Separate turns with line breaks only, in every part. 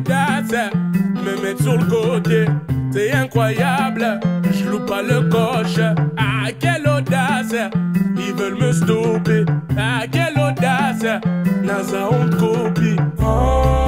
Me mettre sur le côté, c'est incroyable. Je loupe pas le coche. Ah, quelle audace Ils veulent me stopper. Ah, quelle audace NASA, on copie. Oh,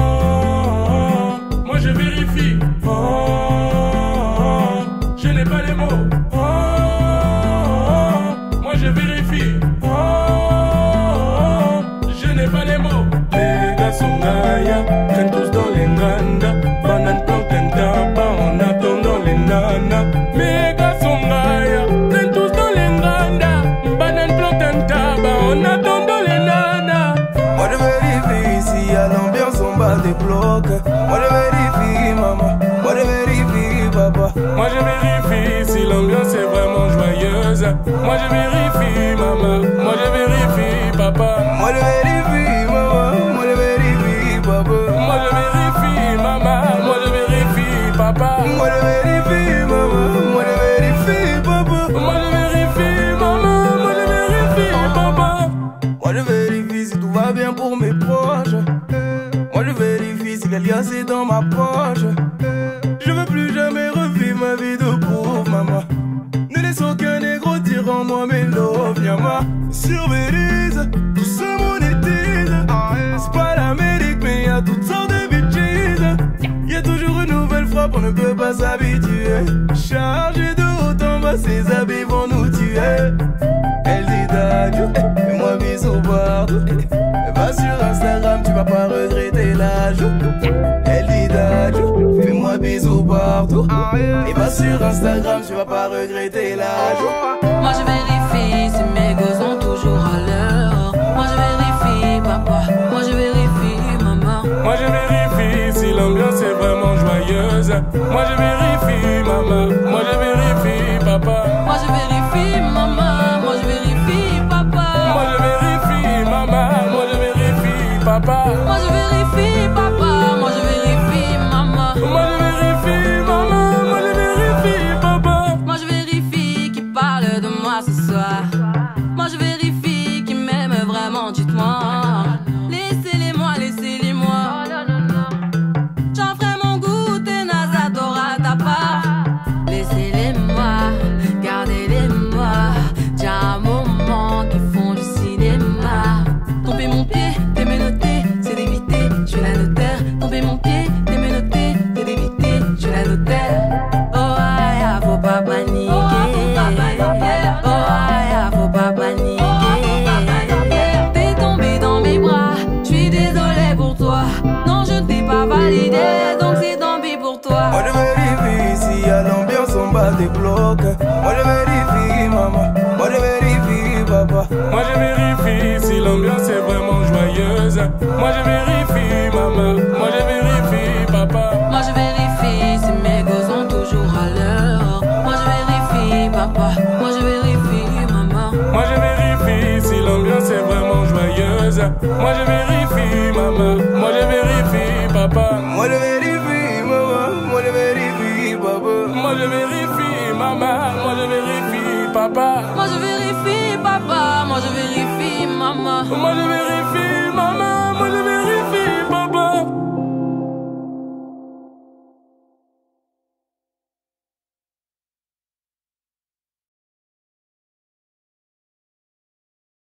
Moi je vérifie
si l'ambiance
est vraiment joyeuse. Moi je vérifie maman, moi je vérifie papa.
Moi je vérifie maman, moi je vérifie papa.
Moi je vérifie maman, moi je vérifie papa.
Moi je vérifie maman, moi je vérifie papa.
Moi je vérifie maman, moi je vérifie papa.
Moi je vérifie si tout va bien pour mes proches. Moi je vérifie si l'alias est dans ma poche. Je veux plus jamais revivre ma vie de pauvre maman. Ne laisse aucun négro dire en moi mes love Yama. Sur Belize, tout se monétise. C'est pas l'Amérique, mais y a toutes sortes de bitches. Y a toujours une nouvelle frappe, on ne peut pas s'habituer. Chargé de haut en bas, ces habits vont nous tuer. Elle dit d'adio, et moi bisous partout. Va sur Instagram, tu vas pas regretter l'ajout. Bisous partout. Et va sur Instagram, tu vas pas regretter l'ajout.
Moi je vérifie si mes gosses sont toujours à l'heure. Moi je vérifie papa, moi je vérifie maman.
Moi je vérifie si l'ambiance est vraiment joyeuse. Moi je vérifie moi
ce soir. Moi je vérifie
si l'ambiance
est vraiment joyeuse. Moi je vérifie maman, moi je vérifie papa.
Moi je vérifie si mes gosses sont toujours à l'heure. Moi je vérifie papa, moi je vérifie maman.
Moi je vérifie si l'ambiance est vraiment joyeuse. Moi je vérifie maman, moi je vérifie papa.
Moi je vérifie maman, moi je vérifie papa.
Moi je vérifie maman, moi je vérifie papa.
Moi